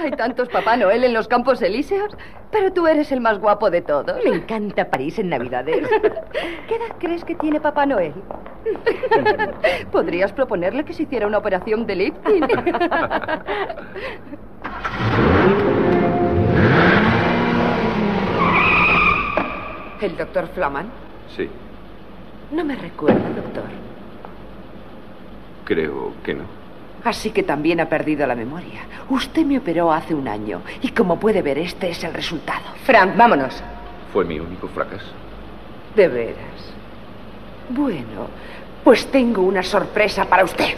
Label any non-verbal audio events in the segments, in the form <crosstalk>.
Hay tantos Papá Noel en los campos elíseos, pero tú eres el más guapo de todos. Me encanta París en Navidades. ¿Qué edad crees que tiene Papá Noel? Podrías proponerle que se hiciera una operación de lifting. ¿El doctor Flaman? Sí, No me recuerda, doctor. creo que no. Así que también ha perdido la memoria. Usted me operó hace un año y como puede ver, este es el resultado. Frank, vámonos. Fue mi único fracaso. De veras. Bueno, pues tengo una sorpresa para usted.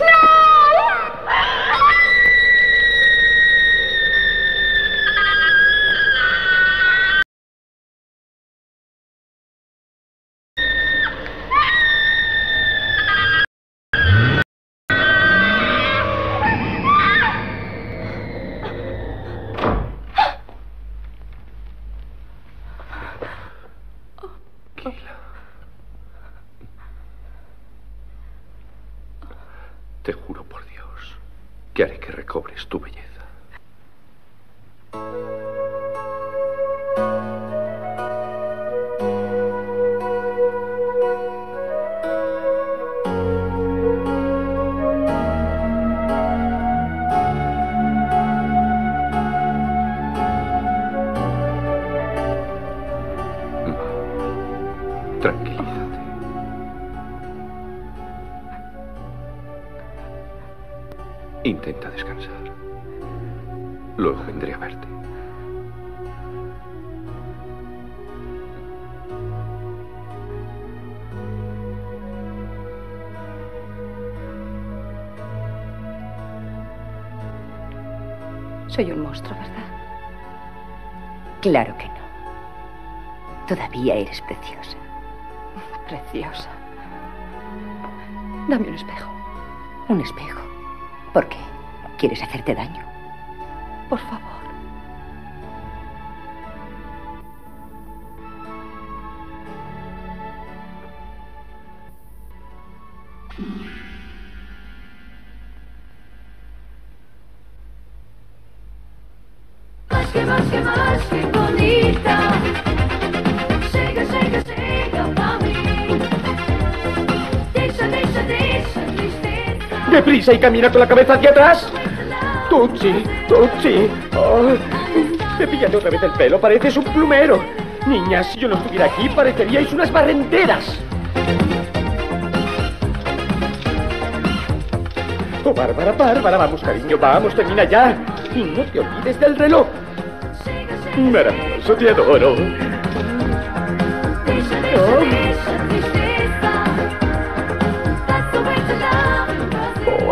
Te juro por Dios que haré que recobres tu belleza. Intenta descansar. Luego vendré a verte. Soy un monstruo, ¿verdad? Claro que no. Todavía eres preciosa. <laughs> Preciosa. Dame un espejo, Un espejo. ¿Por qué? ¿Quieres hacerte daño? por favor. Más que más que más ¡Deprisa y camina con la cabeza hacia atrás! ¡Tucci! ¡Tucci! Oh, te pillas otra vez el pelo, pareces un plumero. Niñas, si yo no estuviera aquí, pareceríais unas barrenderas. Oh, Bárbara, Bárbara, vamos, cariño, vamos, termina ya. Y no te olvides del reloj. Maravilloso, te adoro.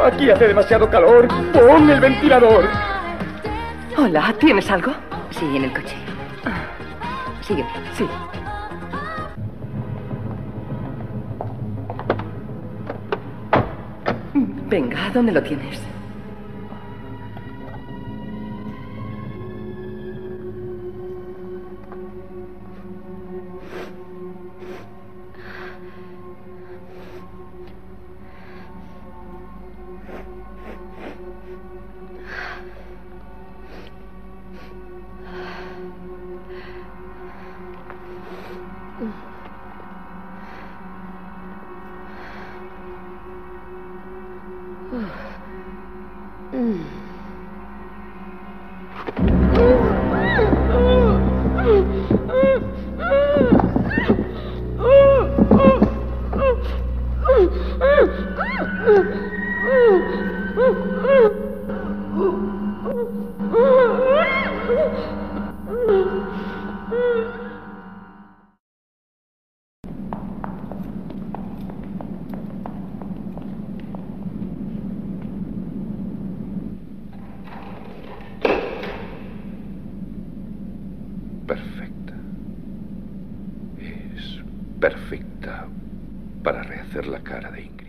Aquí hace demasiado calor. Pon el ventilador. Hola, ¿tienes algo? Sí, en el coche. Sígueme. Sí. Venga, ¿dónde lo tienes? Ugh! Perfecta. Es perfecta para rehacer la cara de Ingrid.